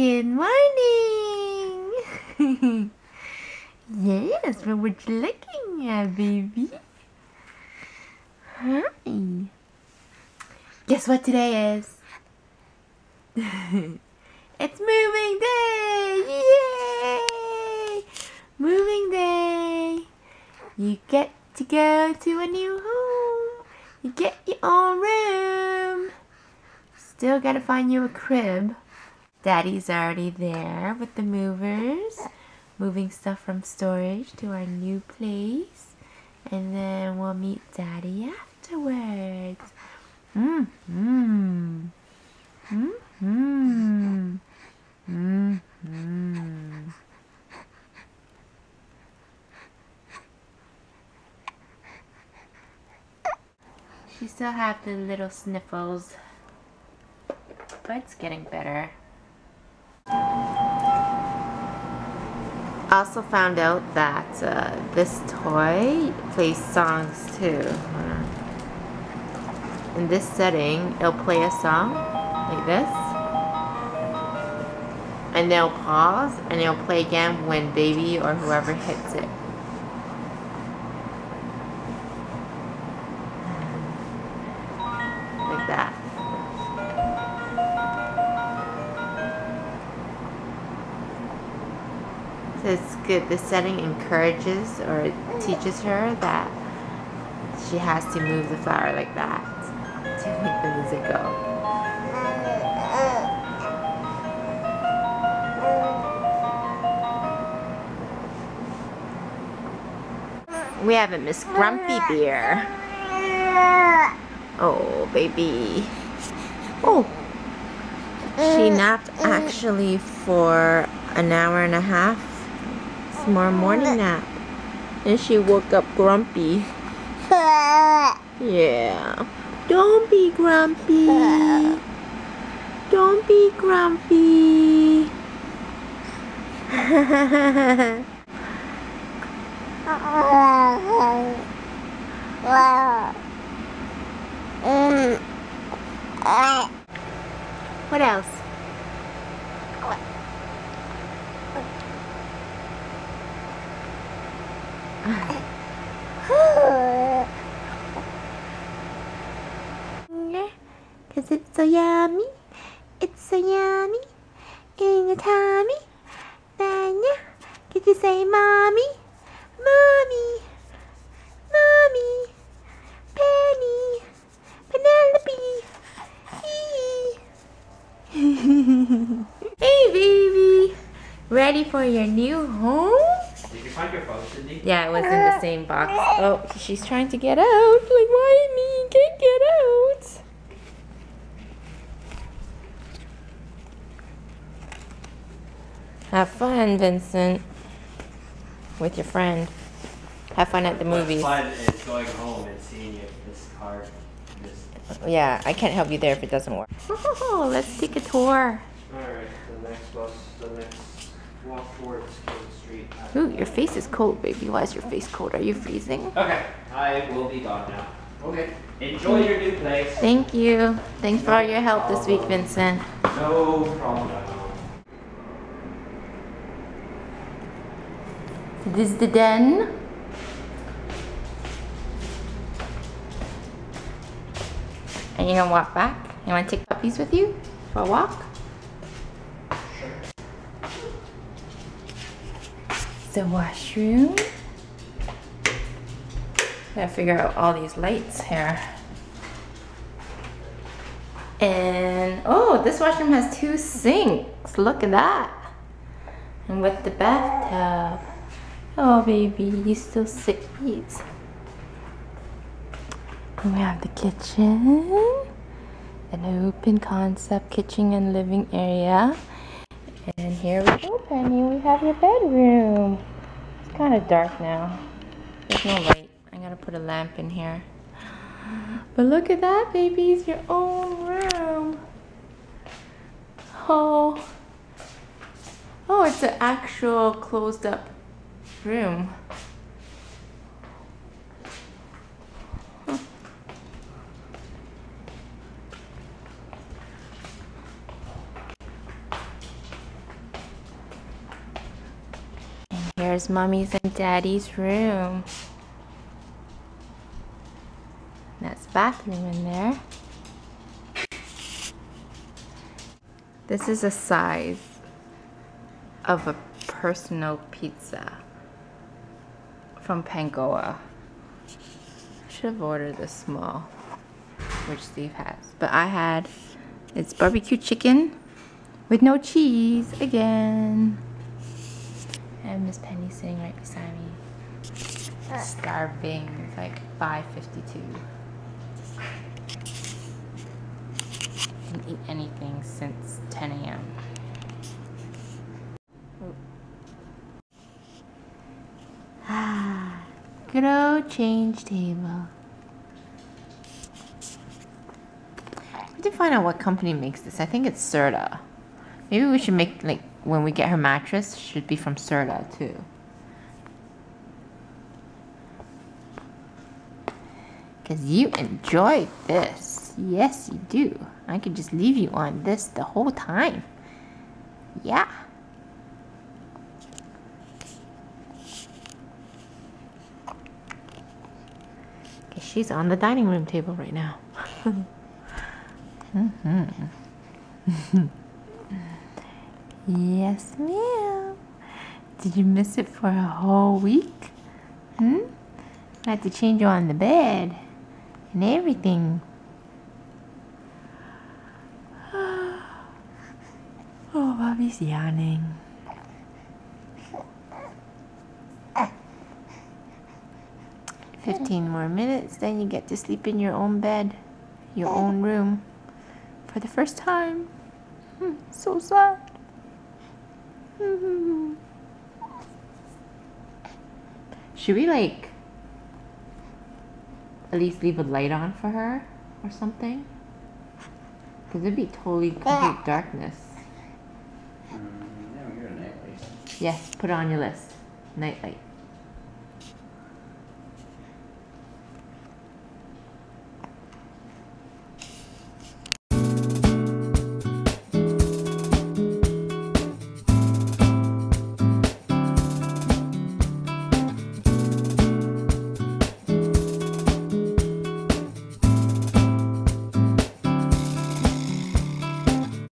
Good morning! yes, what were you looking at, baby? Hi. Guess what today is? it's moving day! Yay! Moving day! You get to go to a new home. You get your own room. Still gotta find you a crib. Daddy's already there with the movers, moving stuff from storage to our new place. And then we'll meet Daddy afterwards. Mmm, mmm. Mmm, mmm. Mmm. She still have the little sniffles, but it's getting better. Also found out that uh, this toy plays songs too. In this setting, it'll play a song like this. And they'll pause and it'll play again when baby or whoever hits it. Good. This setting encourages or teaches her that she has to move the flower like that to make the music go. We have a Miss Grumpy Bear. Oh, baby. Oh. She napped actually for an hour and a half. More morning nap. And she woke up grumpy. Yeah. Don't be grumpy. Don't be grumpy. what else? Cause it's so yummy. It's so yummy. In your tummy. Danya. Could you say mommy? Mommy. Mommy. Penny. Penelope. hey baby. Ready for your new home? Did you find your phone, Cindy? Yeah, it was in the same box. Oh, she's trying to get out. Like, why me? Can't get out. Have fun, Vincent. With your friend. Have fun at the movies. Fun is going home and seeing if this car, this. Yeah, I can't help you there if it doesn't work. Oh, let's take a tour. Alright, the next bus, the next walk towards King Street. Ooh, your face is cold, baby. Why is your face cold? Are you freezing? Okay, I will be gone now. Okay. Enjoy your new place. Thank you. Thanks for all your help this week, Vincent. No problem. So this is the den. And you're gonna walk back? You wanna take puppies with you for a walk? The washroom. Gotta figure out all these lights here. And oh, this washroom has two sinks. Look at that. And with the bathtub. Oh, baby, you still sick, please. And we have the kitchen, an open concept kitchen and living area. And here we go, Penny. We have your bedroom. It's kind of dark now. There's no light. I gotta put a lamp in here. But look at that, baby. It's your own room. Oh. Oh, it's an actual closed up room. There's mommy's and daddy's room. That's bathroom in there. This is a size of a personal pizza from Panago. Should have ordered this small, which Steve has. But I had, it's barbecue chicken with no cheese again. And Miss Penny sitting right beside me. Starving. It's like 5.52. Didn't eat anything since 10 a.m. Ah, good old change table. I need to find out what company makes this. I think it's Serta. Maybe we should make like when we get her mattress should be from Serta too. Cause you enjoy this. Yes, you do. I could just leave you on this the whole time. Yeah. Okay, she's on the dining room table right now. mm-hmm. yes, ma'am. Did you miss it for a whole week? Hmm? I had to change you on the bed and everything. Oh, Bobby's yawning. Fifteen more minutes, then you get to sleep in your own bed, your own room, for the first time. Hmm, so sad. Should we like at least leave a light on for her or something? Because it'd be totally complete darkness. Mm, no, you're a nightlight. Yes, put it on your list. Nightlight.